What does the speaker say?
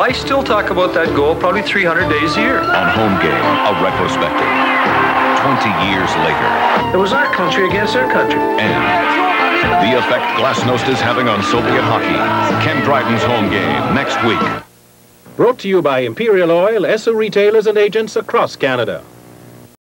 I still talk about that goal probably 300 days a year. On home game, a retrospective. 20 years later. It was our country against their country. And the effect Glasnost is having on Soviet hockey. Ken Dryden's home game next week. Brought to you by Imperial Oil, Esso retailers and agents across Canada.